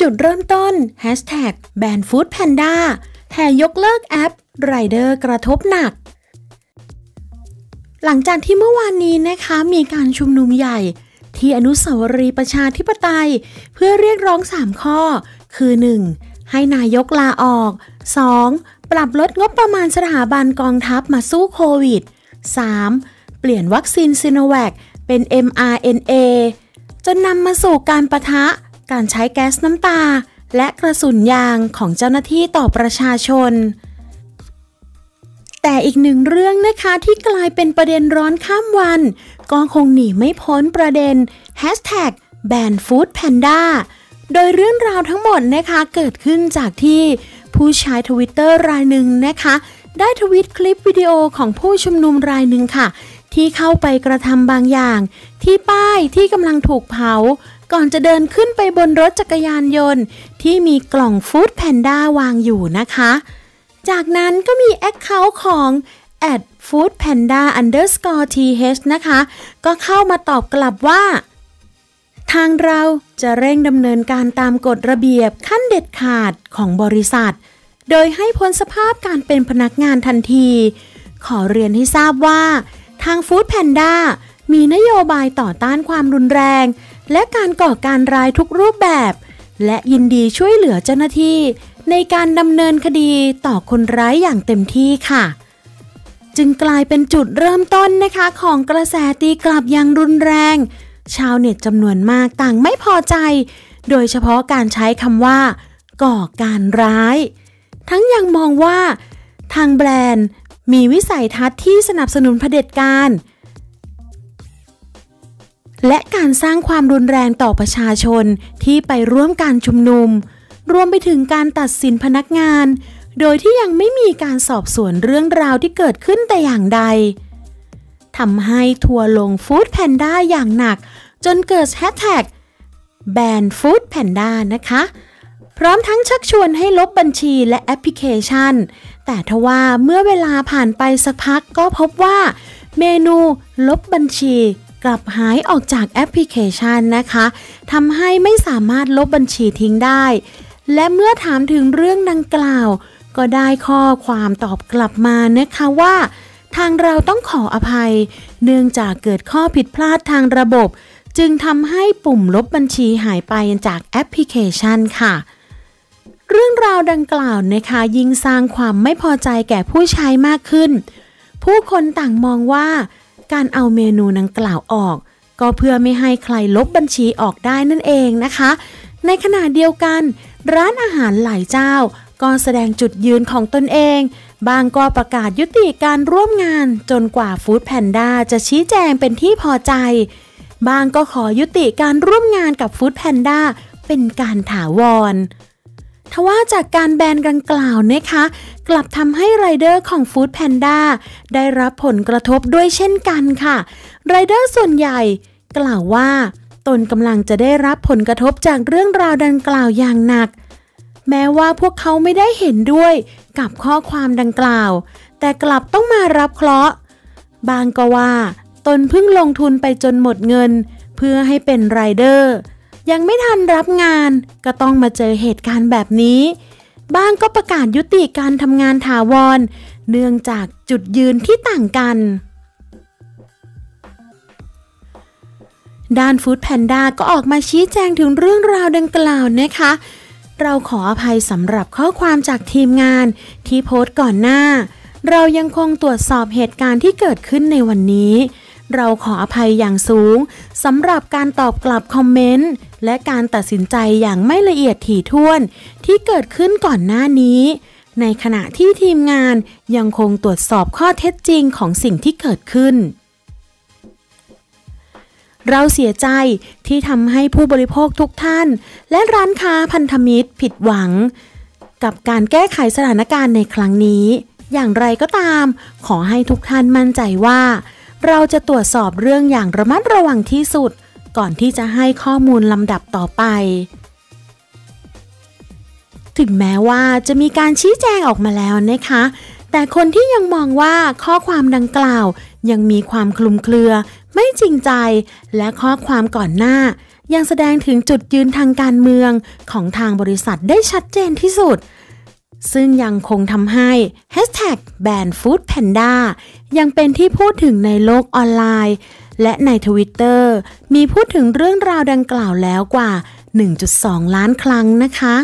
จุดเริ่มต้น Hashtag แบน foodpanda แห่ยกเลิกแอปไรเดอร์กระทบหนัก หลังจากที่เมื่อวานนี้นะคะมีการชุมนุมใหญ่ที่อนุสาวรีย์ประชาธิปไตย เพื่อเรียกร้อง 3 ข้อ คือ 1. ให้นายกลาออก 2. ปรับลดงบประมาณสถาบันกองทัพมาสู้โควิด 3. เปลี่ยนวัคซีนซิโนแวคเป็น mRNA จนนำมาสู่การประทะ การใช้แก๊สน้ำตา และกระสุนยางของเจ้าหน้าที่ต่อประชาชน แต่อีกหนึ่งเรื่องนะคะที่กลายเป็นประเด็นร้อนข้ามวัน ก็คงหนีไม่พ้นประเด็น Hashtag แบนฟู้ดแพนด้าโดยเรื่องราวทั้งหมดนะคะเกิดขึ้นจากที่ผู้ใช้ทวิตเตอร์รายหนึ่งนะคะ ได้ทวิตคลิปวิดีโอของผู้ชุมนุมรายหนึ่งค่ะ ที่เข้าไปกระทำบางอย่าง ที่ป้ายที่กำลังถูกเผา ก่อนจะเดินขึ้นไปบนรถจักรยานยนต์ ที่มีกล่อง foodpanda วางอยู่นะคะ จากนั้นก็มี account ของ at foodpanda underscore th นะคะ ก็เข้ามาตอบกลับว่า ทางเราจะเร่งดำเนินการตามกฎระเบียบขั้นเด็ดขาดของบริษัท โดยให้พ้นสภาพการเป็นพนักงานทันที ขอเรียนให้ทราบว่า ทางฟู้ดแพนด้ามีนโยบายต่อต้านความรุนแรง และการก่อการร้ายทุกรูปแบบ และยินดีช่วยเหลือเจ้าหน้าที่ ในการดำเนินคดีต่อคนร้ายอย่างเต็มที่ค่ะ จึงกลายเป็นจุดเริ่มต้นนะคะของกระแสตีกลับอย่างรุนแรง ชาวเน็ตจำนวนมากต่างไม่พอใจ โดยเฉพาะการใช้คำว่า ก่อการร้าย ทั้งยังมองว่า ทางแบรนด์มีวิสัยทัศน์ที่สนับสนุนเผด็จการ และการสร้างความรุนแรงต่อประชาชนที่ไปร่วมการชุมนุม รวมไปถึงการตัดสินพนักงาน โดยที่ยังไม่มีการสอบสวนเรื่องราวที่เกิดขึ้นแต่อย่างใดทำให้ทัวร์ลงฟู้ดแพนด้าอย่างหนัก จนเกิดแฮชแท็กแบนฟู้ดแพนด้านะคะ พร้อมทั้งชักชวนให้ลบบัญชีและแอปพลิเคชัน แต่ทว่าเมื่อเวลาผ่านไปสักพักก็พบว่า เมนูลบบัญชี กลับหายออกจากแอปพลิเคชันนะคะทำให้ไม่สามารถลบบัญชีทิ้งได้ และเมื่อถามถึงเรื่องดังกล่าว ก็ได้ข้อความตอบกลับมานะคะว่า ทางเราต้องขออภัย เนื่องจากเกิดข้อผิดพลาดทางระบบ จึงทำให้ปุ่มลบบัญชีหายไปจากแอปพลิเคชันค่ะเรื่องราวดังกล่าวนะคะยิ่งสร้างความไม่พอใจแก่ผู้ใช้มากขึ้น ผู้คนต่างมองว่า การเอาเมนูดังกล่าวออก ก็เพื่อไม่ให้ใครลบบัญชีออกได้นั่นเองนะคะ ในขณะเดียวกัน ร้านอาหารหลายเจ้า ก็แสดงจุดยืนของตนเอง บางก็ประกาศยุติการร่วมงานจนกว่าฟู้ดแพนด้าจะชี้แจงเป็นที่พอใจ บางก็ขอยุติการร่วมงานกับฟู้ดแพนด้าเป็นการถาวร ทว่าจากการแบนดังกล่าวนะคะ กลับทำให้ไรเดอร์ของ Food Panda ได้รับผลกระทบด้วยเช่นกันค่ะ ไรเดอร์ส่วนใหญ่กล่าวว่า ตนกำลังจะได้รับผลกระทบจากเรื่องราวดังกล่าวอย่างหนัก แม้ว่าพวกเขาไม่ได้เห็นด้วยกับข้อความดังกล่าว แต่กลับต้องมารับเคราะห์บางก็ว่า ตนเพิ่งลงทุนไปจนหมดเงิน เพื่อให้เป็นไรเดอร์ ยังไม่ทันรับงาน ก็ต้องมาเจอเหตุการณ์แบบนี้ บ้างก็ประกาศยุติการทำงานถาวร เนื่องจากจุดยืนที่ต่างกัน ด้านฟู้ดแพนด้าก็ออกมาชี้แจงถึงเรื่องราวดังกล่าวนะคะ เราขออภัยสำหรับข้อความจากทีมงานที่โพสต์ก่อนหน้า เรายังคงตรวจสอบเหตุการณ์ที่เกิดขึ้นในวันนี้ เราขออภัยอย่างสูงสำหรับการตอบกลับคอมเมนต์ และการตัดสินใจอย่างไม่ละเอียดถี่ถ้วน ที่เกิดขึ้นก่อนหน้านี้ ในขณะที่ทีมงานยังคงตรวจสอบข้อเท็จจริงของสิ่งที่เกิดขึ้น เราเสียใจที่ทำให้ผู้บริโภคทุกท่าน และร้านค้าพันธมิตรผิดหวัง กับการแก้ไขสถานการณ์ในครั้งนี้ อย่างไรก็ตาม ขอให้ทุกท่านมั่นใจว่า เราจะตรวจสอบเรื่องอย่างระมัดระวังที่สุด ก่อนที่จะให้ข้อมูลลำดับต่อไป ถึงแม้ว่าจะมีการชี้แจงออกมาแล้วนะคะ แต่คนที่ยังมองว่าข้อความดังกล่าว ยังมีความคลุมเครือ ไม่จริงใจ และข้อความก่อนหน้า ยังแสดงถึงจุดยืนทางการเมืองของทางบริษัทได้ชัดเจนที่สุด ซึ่งยังคงทำให้ Hashtag Ban Food Panda ยังเป็นที่พูดถึงในโลกออนไลน์ และในทวิตเตอร์มีพูดถึงเรื่องราวดังกล่าวแล้วกว่า 1.2 ล้านครั้งนะคะ